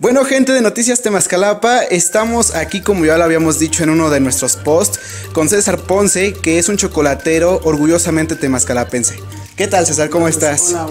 Bueno, gente de Noticias Temascalapa, estamos aquí, como ya lo habíamos dicho en uno de nuestros posts, con César Ponce, que es un chocolatero orgullosamente temascalapense. ¿Qué tal, César? ¿Cómo estás? Hola,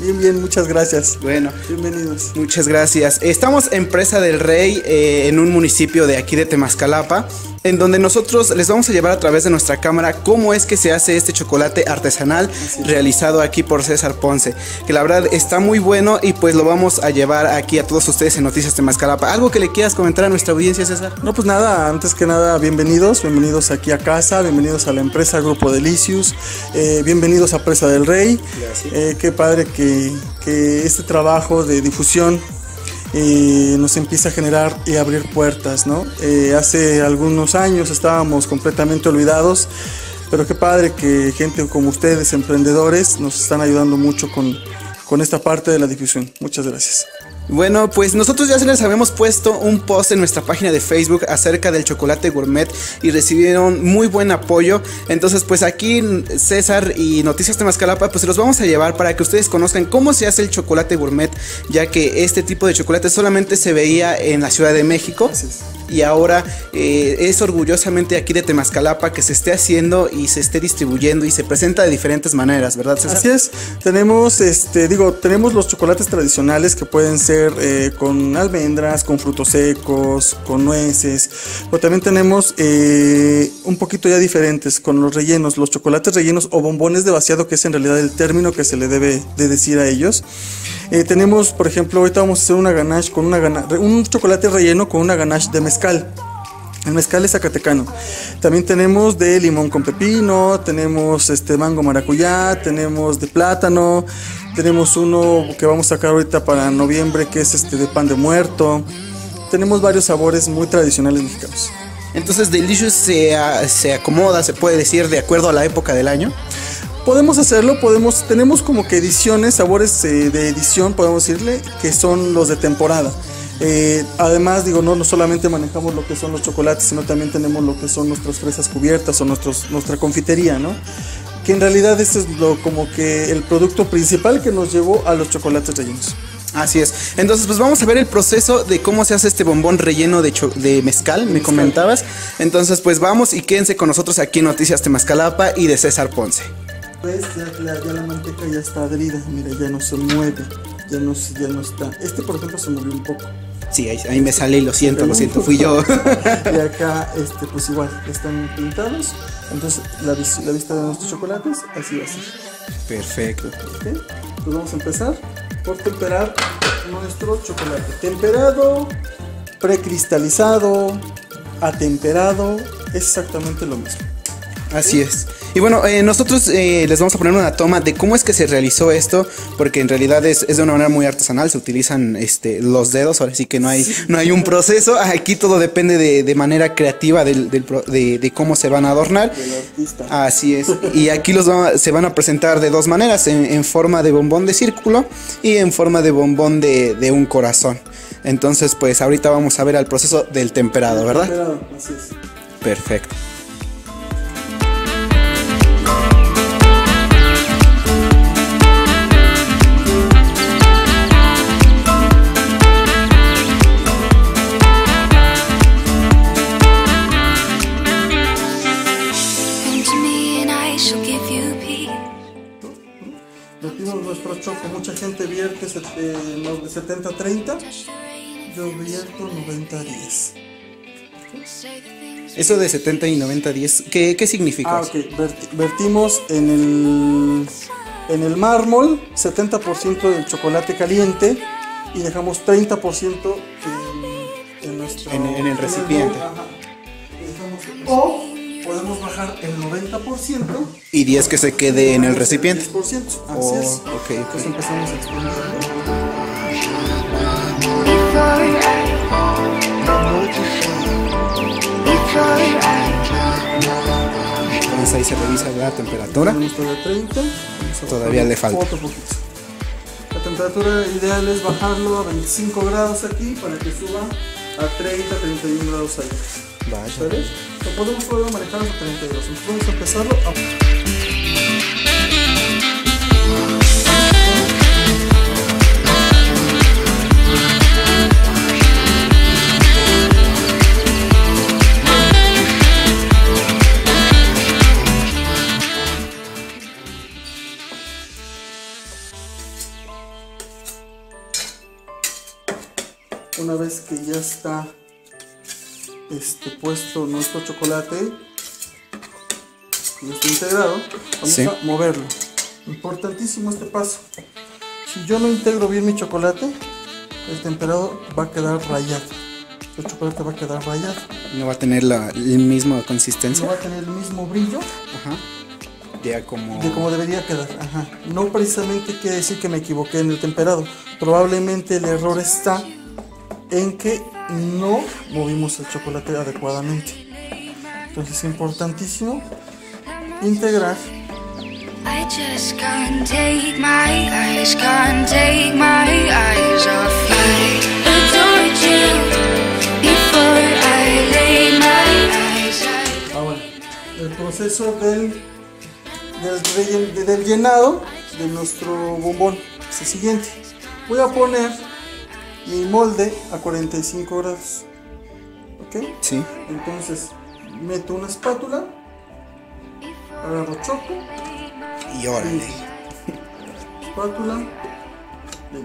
bien, bien, muchas gracias. Bueno, Bienvenidos. muchas gracias. Estamos en Presa del Rey, eh, en un municipio de aquí de Temascalapa, en donde nosotros les vamos a llevar a través de nuestra cámara cómo es que se hace este chocolate artesanal realizado aquí por César Ponce, que la verdad está muy bueno y pues lo vamos a llevar aquí a todos ustedes en Noticias Temascalapa. ¿Algo que le quieras comentar a nuestra audiencia, César? No, pues nada, antes que nada, bienvenidos, bienvenidos aquí a casa, bienvenidos a la empresa Grupo Delicious, eh, bienvenidos a Presa del Rey. Gracias. Eh, qué padre que, que este trabajo de difusión eh, nos empieza a generar y abrir puertas, ¿no? Eh, hace algunos años estábamos completamente olvidados, pero qué padre que gente como ustedes, emprendedores, nos están ayudando mucho con, con esta parte de la difusión. Muchas gracias. Bueno, pues nosotros ya se les habíamos puesto un post en nuestra página de Facebook acerca del chocolate gourmet y recibieron muy buen apoyo. Entonces, pues aquí César y Noticias Temascalapa, pues se los vamos a llevar para que ustedes conozcan cómo se hace el chocolate gourmet, ya que este tipo de chocolate solamente se veía en la Ciudad de México. Y ahora eh, es orgullosamente aquí de Temascalapa que se esté haciendo y se esté distribuyendo y se presenta de diferentes maneras, ¿verdad, César? Así es, tenemos, este, digo, tenemos los chocolates tradicionales que pueden ser eh, con almendras, con frutos secos, con nueces, pero también tenemos eh, un poquito ya diferentes con los rellenos, los chocolates rellenos o bombones de vaciado, que es en realidad el término que se le debe de decir a ellos. Eh, tenemos, por ejemplo, ahorita vamos a hacer una ganache con una gana- un chocolate relleno con una ganache de mezcal. El mezcal es zacatecano. También tenemos de limón con pepino, tenemos este mango maracuyá, tenemos de plátano, tenemos uno que vamos a sacar ahorita para noviembre que es este de pan de muerto. Tenemos varios sabores muy tradicionales mexicanos. Entonces Delicious se, a- se acomoda, se puede decir, de acuerdo a la época del año. Podemos hacerlo, podemos, tenemos como que ediciones, sabores eh, de edición, podemos decirle, que son los de temporada. Eh, además, digo, no, no solamente manejamos lo que son los chocolates, sino también tenemos lo que son nuestras fresas cubiertas o nuestros, nuestra confitería, ¿no? Que en realidad este es lo, como que el producto principal que nos llevó a los chocolates rellenos. Así es. Entonces, pues vamos a ver el proceso de cómo se hace este bombón relleno de, de mezcal, me comentabas. Entonces, pues vamos y quédense con nosotros aquí en Noticias Temascalapa y de César Ponce. Pues ya la, ya la manteca ya está adherida, mira, ya no se mueve, ya no, ya no está. Este, por ejemplo, se movió un poco. Sí, ahí, ahí me sale y lo siento, lo siento, fui yo. y acá, este, pues igual, están pintados. Entonces, la, vis- la vista de nuestros chocolates, así va a ser. Perfecto. ¿ok? Pues vamos a empezar por temperar nuestro chocolate. Temperado, precristalizado, atemperado, es exactamente lo mismo. Así es. Y bueno, eh, nosotros eh, les vamos a poner una toma de cómo es que se realizó esto, porque en realidad es, es de una manera muy artesanal, se utilizan este, los dedos, ahora sí que no hay, no hay un proceso, aquí todo depende de, de manera creativa del, del pro- de, de cómo se van a adornar. Así es. Y aquí los va- se van a presentar de dos maneras, en, en forma de bombón de círculo y en forma de bombón de, de un corazón. Entonces, pues ahorita vamos a ver el proceso del temperado, ¿verdad? Temperado, así es. Perfecto. Eh, no, de 70-30, yo vierto 90-10. Eso de 70 y 90 10, ¿qué, qué significa? Ah, ok. Verti- vertimos en el, en el mármol 70% del chocolate caliente y dejamos 30% en, en nuestro... En- en el recipiente. ajá. Y dejamos- o podemos bajar el 90% Y 10 que se quede en el recipiente. 10%. Así Oh, es. ok, ok. Entonces empezamos a I, Entonces ahí se revisa la temperatura. Todavía 30. Vamos a Todavía le falta. Otro poquito. La temperatura ideal es bajarlo a 25 grados aquí para que suba a 30, 31 grados ahí. Vaya. ¿Sabes? no podemos poder manejar los 32. Entonces vamos a empezarlo a... una vez que ya está este, puesto nuestro chocolate, está integrado, vamos Sí. a moverlo. Importantísimo este paso. Si yo no integro bien mi chocolate, el temperado va a quedar rayado. El chocolate va a quedar rayado. No va a tener la, la misma No consistencia. va a tener el mismo brillo Ajá. Ya como. de como debería quedar. Ajá. No precisamente quiere decir que me equivoqué en el temperado. Probablemente el error está en que no movimos el chocolate adecuadamente. Entonces es importantísimo integrar I just can't take my eyes, can't take my eyes off you. Adored you before I lay my eyes. I ahora el proceso del, del, del llenado de nuestro bombón es el siguiente. Voy a poner mi molde a 45 grados. ¿Ok? Sí. Entonces meto una espátula, agarro choco, Y órale. espátula,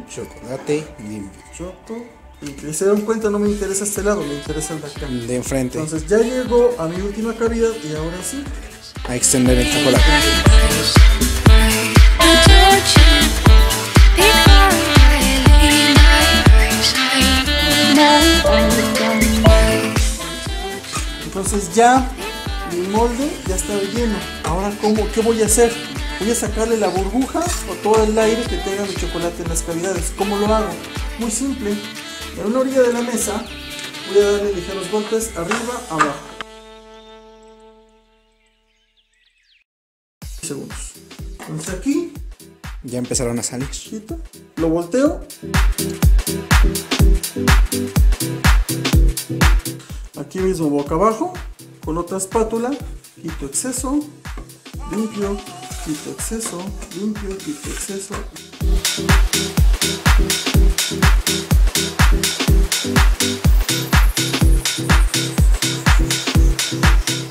Chocolate limpio. choco. Y se dan cuenta, no me interesa este lado, me interesa el de acá. De enfrente. Entonces ya llegó a mi última cavidad y ahora sí. A extender el chocolate. Entonces ya mi molde ya está lleno. Ahora, ¿cómo, ¿qué voy a hacer? Voy a sacarle la burbuja o todo el aire que tenga mi chocolate en las cavidades. ¿Cómo lo hago? Muy simple. En una orilla de la mesa voy a darle ligeros golpes arriba, abajo. Segundos. Entonces aquí, Ya empezaron a salir. lo volteo. Aquí mismo boca abajo, con otra espátula, quito exceso, limpio, quito exceso, limpio, quito exceso.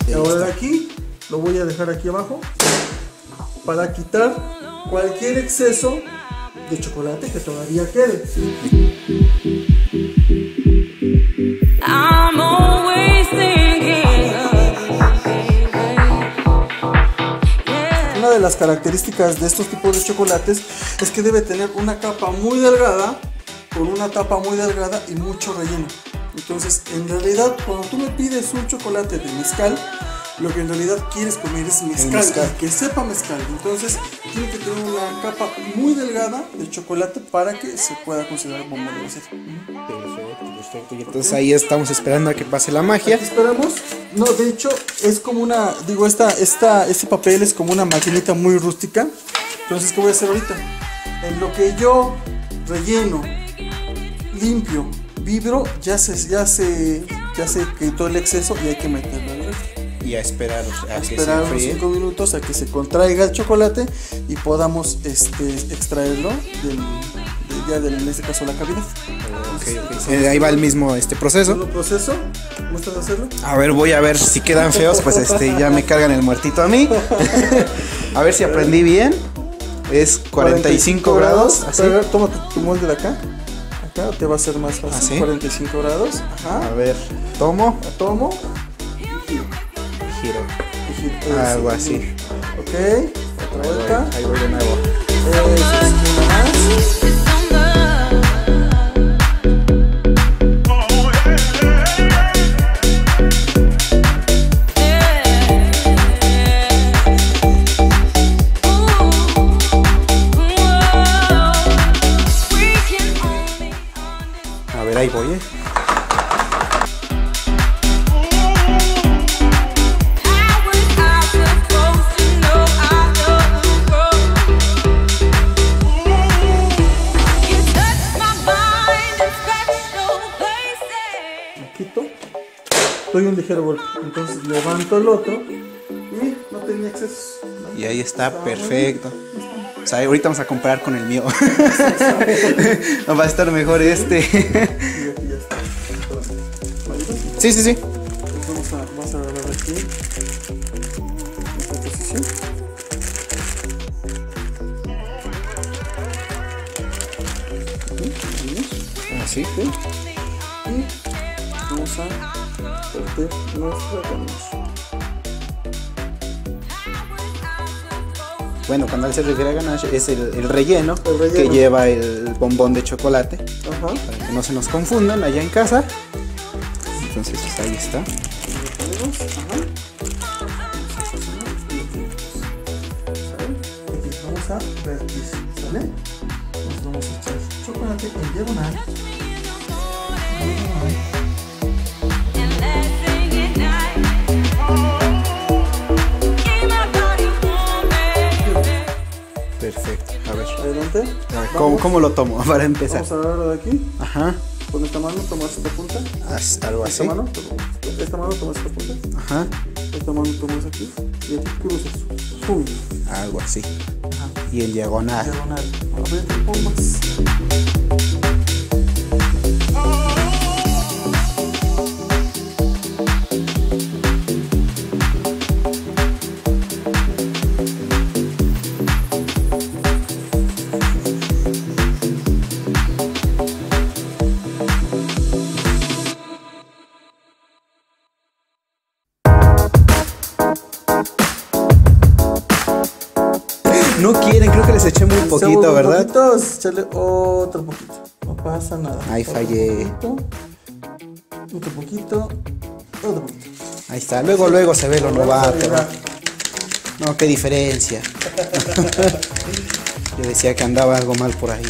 Y ahora aquí lo voy a dejar aquí abajo para quitar cualquier exceso de chocolate que todavía quede. Las características de estos tipos de chocolates es que debe tener una capa muy delgada, con una tapa muy delgada y mucho relleno. Entonces, en realidad, cuando tú me pides un chocolate de mezcal, lo que en realidad quieres comer es mezcal, mezcal. que sepa mezcal. Entonces, tiene que tener una capa muy delgada de chocolate para que se pueda considerar bombón de. Perfecto. Y entonces ahí estamos esperando a que pase la magia. Aquí esperamos. No, de hecho, es como una. Digo, esta, esta, este papel es como una maquinita muy rústica. Entonces, ¿qué voy a hacer ahorita? En lo que yo relleno, limpio, vibro, ya se, ya se, ya se quitó el exceso y hay que meterlo al. Y a esperar a que Esperar se unos enfríe. 5 minutos a que se contraiga el chocolate y podamos este, extraerlo del, de- ya del, en este caso, la cavidad. Eh, ahí va el mismo este proceso. ¿Todo el proceso? ¿Gustas hacerlo? A ver, voy a ver si quedan feos, pues este ya me cargan el muertito a mí. a ver si aprendí bien. Es 45 grados, así. Pero, Toma tu, molde de acá. Acá te va a ser más fácil. ¿Así? 45 grados. Ajá. A ver, tomo, La tomo. giro. y giro. Algo Eso, así. Ok. Ahí Otra voy, vuelta. ahí voy de nuevo. Eso es una más. Levanto el otro. Y no tenía exceso. Y ahí está, perfecto. O sea, ahorita vamos a comparar con el mío. Va a estar mejor este. Sí, sí, sí. Vamos a, vamos a agarrar aquí. Esta posición. Así. Y vamos a verter nuestra ganache. Bueno, cuando él se refiere a ganache es el, el relleno, El relleno. que lleva el bombón de chocolate. Ajá. Para que no se nos confundan allá en casa. Entonces pues, ahí está. Vamos a ¿sale? Nos vamos a echar chocolate en diagonal. A ver. Adelante. A ver, Vamos. ¿cómo, cómo lo tomo? Para empezar. Vamos a agarrar de aquí. Ajá. Con esta mano tomas esta punta. Haz algo Esta así. mano, tomas- esta mano tomas esta punta. Ajá. Esta mano tomas aquí. Y aquí cruzas. ¡Pum! Algo así. Ajá. Y en diagonal. Diagonal. Aprieta un poquito, ¿verdad? poquitos, Échale otro poquito. No pasa nada. Ahí Otro fallé. poquito, Otro poquito. Otro poquito. Ahí está. Luego, luego se ve lo novato. No, qué diferencia. Yo decía que andaba algo mal por ahí.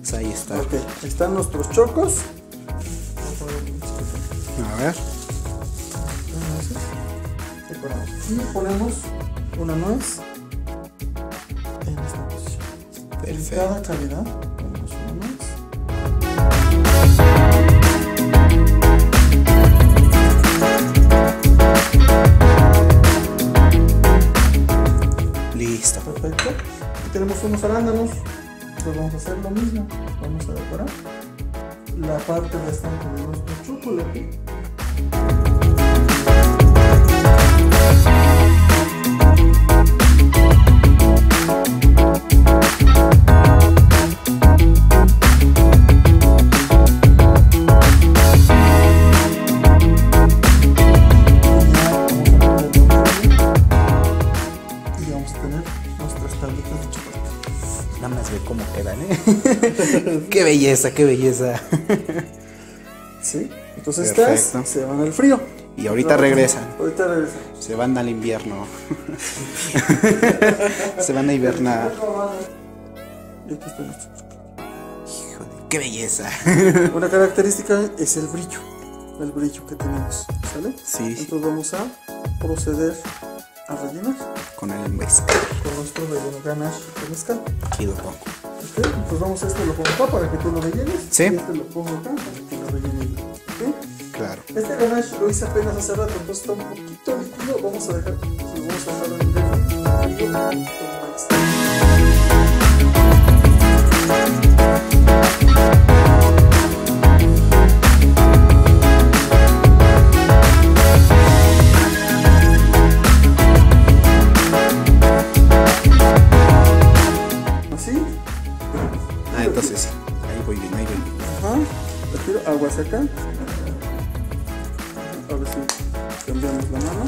Pues ahí está. Ok, están nuestros chocos. A ver. Y ponemos una nuez. En Perfecto. cada cavidad ponemos una nuez. Listo. Perfecto. Aquí tenemos unos arándanos. Pues vamos a hacer lo mismo. Vamos a decorar la parte restante de nuestro chocolate. Qué belleza, qué belleza. ¿Sí? Entonces estas se van al frío. Y ahorita regresan. Ahorita regresan. Se van al invierno. Se van a hibernar. Híjole, qué belleza. Una característica es el brillo. El brillo que tenemos. ¿Sale? Sí. Entonces vamos a proceder a rellenar Con el mezcal. con nuestro relleno ganache de mezcal. Aquí lo pongo. ¿Ok? Entonces vamos a este lo pongo acá para que tú lo rellenes. Sí. Y este lo pongo acá para que lo rellenes. Claro. Este ganache lo hice apenas hace rato, entonces está un poquito líquido. Vamos a dejar, vamos a dejarlo en el un poquito más. Entonces. Ahí voy bien, ahí voy bien. ajá. Le tiro agua seca. Ahora sí, cambiamos la mano.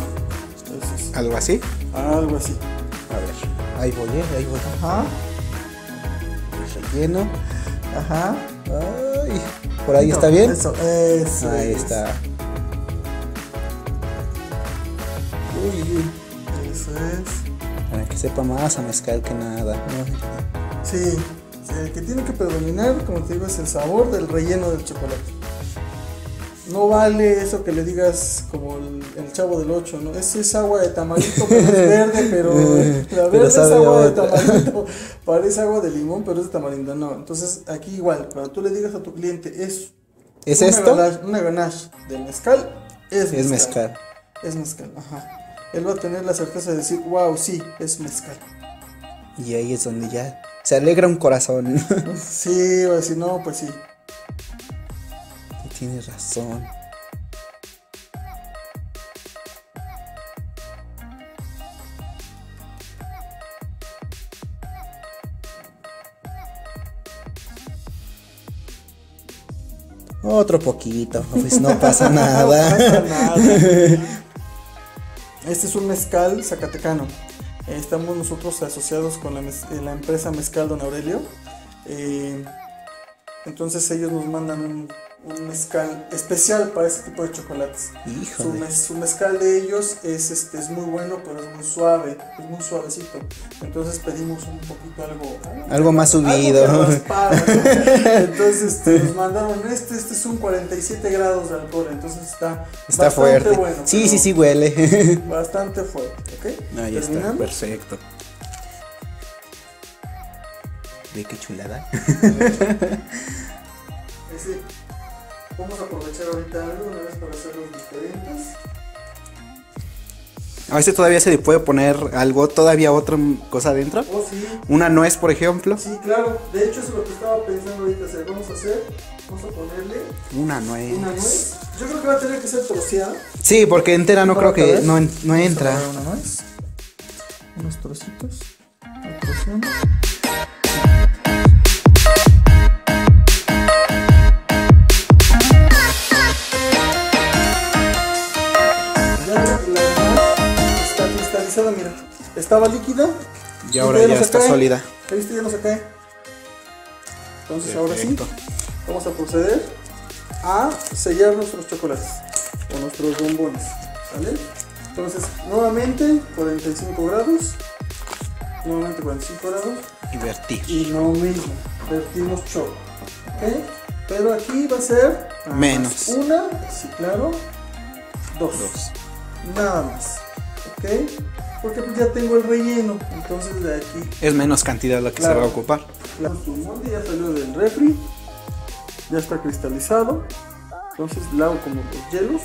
Eso es. ¿Algo así? Algo así. A ver. Ahí voy, ¿eh? Ahí voy. Ajá, Relleno. ajá. Ay. ¿Por ahí está bien? Eso, eso. Ahí es. está. Uy, uy. Eso es. Para que sepa más a mezcal que nada. ¿no? Sí, que tiene que predominar, como te digo, es el sabor del relleno del chocolate. No vale eso que le digas como el, el chavo del 8, ¿no? Ese es agua de tamarindo, pero es verde, pero la verde es agua de otra. tamarindo. Parece agua de limón, pero es de tamarindo, no. Entonces, aquí igual, cuando tú le digas a tu cliente, es, ¿Es una esto? ganache- una ganache de mezcal, es mezcal. Es mezcal. Es mezcal, ajá. Él va a tener la certeza de decir, wow, sí, es mezcal. Y ahí es donde ya se alegra un corazón. Sí, a decir, no, pues sí. Tienes razón. Otro poquito, pues no pasa No nada. pasa nada. Este es un mezcal zacatecano. Estamos nosotros asociados con la, eh, empresa Mezcal Don Aurelio. Eh, entonces ellos nos mandan un, un mezcal especial para este tipo de chocolates. Su, mez- su mezcal de ellos es, este, es muy bueno, pero es muy suave, es muy suavecito. Entonces pedimos un poquito algo... Algo más subido. algo raspara, ¿no? Entonces este, nos mandaron este, este es un 47 grados de alcohol, entonces está, Está bastante fuerte. bueno, sí, sí, sí huele. Bastante fuerte, ¿ok? Ahí está, perfecto. Ve qué chulada. Ese, vamos a aprovechar ahorita algo una vez para hacerlos diferentes. A veces todavía se le puede poner algo, todavía otra cosa adentro. Oh, sí, Una nuez, por ejemplo. sí, claro. De hecho, eso es lo que estaba pensando ahorita hacer. Vamos a hacer, vamos a ponerle Una nuez. una nuez. Yo creo que va a tener que ser troceada. Sí, porque entera no ¿Para creo que no, no Vamos a entra. poner Una nuez. Unos trocitos. Mira. Estaba líquida. Y ahora ya está cae. sólida. ¿Ya viste? Ya no se cae. Entonces ahora sí, vamos a proceder a sellar nuestros chocolates o nuestros bombones. Entonces, nuevamente 45 grados. Nuevamente 45 grados. Y vertir. Y lo mismo, vertimos choco. ¿Ok? Pero aquí va a ser Menos. Una, sí, claro. Dos. Dos. Nada más. ¿Ok? Porque pues ya tengo el relleno. Entonces de aquí Es menos cantidad la que Claro. se va a ocupar. La- Su molde ya salió del refri, ya está cristalizado. Entonces le hago como los hielos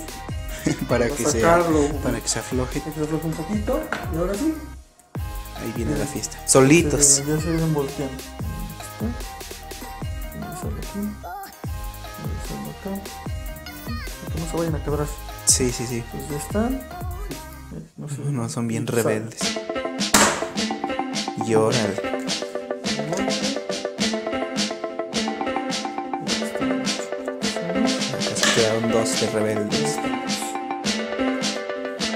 para para que se sacarlo, para que se afloje. que se afloje un poquito. Y ahora sí, Ahí viene la fiesta. Solitos. se- ya se vienen volteando. Para Que no se vayan a quebrar. Sí, sí, sí. Pues ya están. No, son bien rebeldes. Órale. Acá se quedaron dos de rebeldes.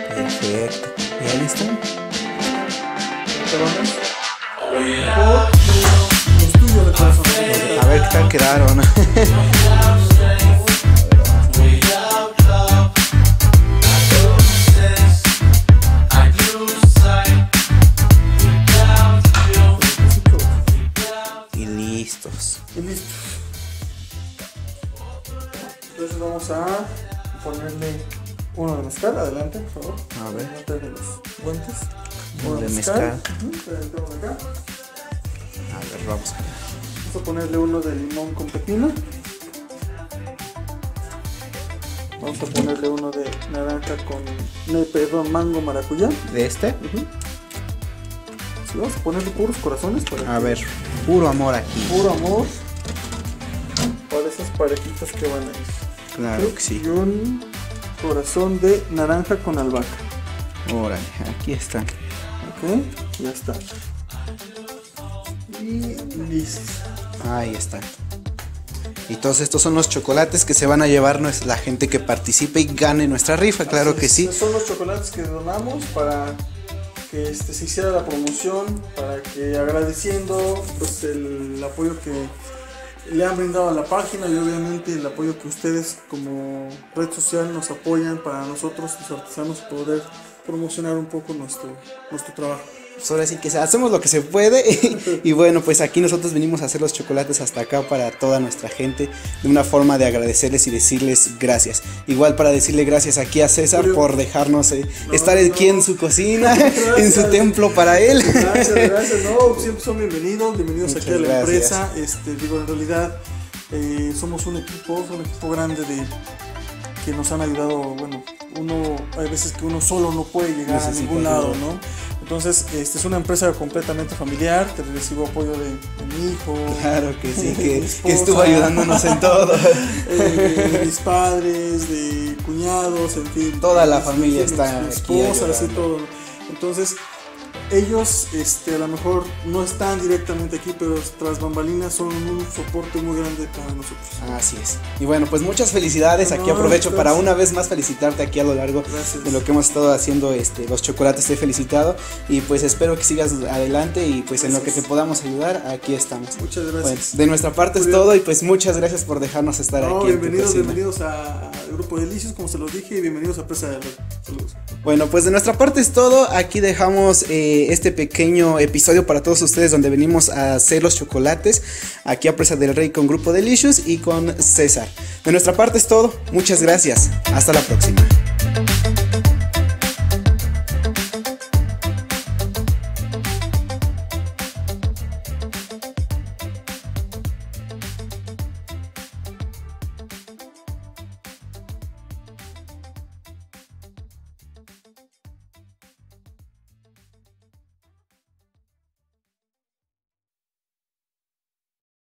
Perfecto. ¿Y ahí están? Te vamos. A ver qué tal quedaron. ponerle uno de mezcal, adelante, por favor. A ver. Adelante de los guantes. Uno de acá. A ver, vamos. Vamos a ponerle uno de limón con pepino. Vamos a ponerle uno de naranja con, no, perdón, mango maracuyá. ¿De este? Sí, vamos a ponerle puros corazones para A que- ver, puro amor aquí. puro amor para esas parejitas que van a ir. Claro que sí. Y un corazón de naranja con albahaca. Órale, aquí está. Ok, ya está. Y listo. Ahí está. Y todos estos son los chocolates que se van a llevar la gente que participe y gane nuestra rifa, claro Así que sí. Son los chocolates que donamos para que este, se hiciera la promoción, para que agradeciendo pues, el apoyo que le han brindado la página y obviamente el apoyo que ustedes como red social nos apoyan para nosotros, los artesanos, poder promocionar un poco nuestro, nuestro trabajo. Pues ahora sí que hacemos lo que se puede. y bueno, pues aquí nosotros venimos a hacer los chocolates hasta acá para toda nuestra gente. De una forma de agradecerles y decirles gracias. Igual para decirle gracias aquí a César por dejarnos eh, No, estar aquí no. en su cocina, en su templo para él. Gracias, gracias. No, siempre son bienvenidos, bienvenidos Muchas aquí a la gracias. empresa. Este, digo, en realidad eh, somos un equipo, un equipo grande de que nos han ayudado. Bueno, uno hay veces que uno solo no puede llegar a ningún ayuda. lado, ¿no? Entonces, este es una empresa completamente familiar. Te recibo apoyo de, de mi hijo. Claro que sí, que, que estuvo ayudándonos en todo. eh, de mis padres, de cuñados, en fin. Toda la mi- familia mi- está mi aquí esposa, así ayudando. todo. Entonces, ellos este, a lo mejor no están directamente aquí, pero tras bambalinas son un soporte muy grande para nosotros. Así es. Y bueno, pues muchas felicidades. Aquí aprovecho para una vez más felicitarte aquí a lo largo Gracias. de lo que hemos estado haciendo este los chocolates. Te he felicitado y pues espero que sigas adelante y pues en lo que te podamos ayudar, aquí estamos. Muchas gracias. de nuestra parte es bien. todo y pues muchas gracias por dejarnos estar No, aquí. bienvenidos, bienvenidos a- al grupo Delicios, como se los dije, y bienvenidos a Presa de. Saludos. Bueno, pues de nuestra parte es todo. Aquí dejamos eh, este pequeño episodio para todos ustedes donde venimos a hacer los chocolates. Aquí a Presa del Rey con Grupo Delicious y con César. De nuestra parte es todo. Muchas gracias. Hasta la próxima.